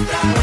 nuestra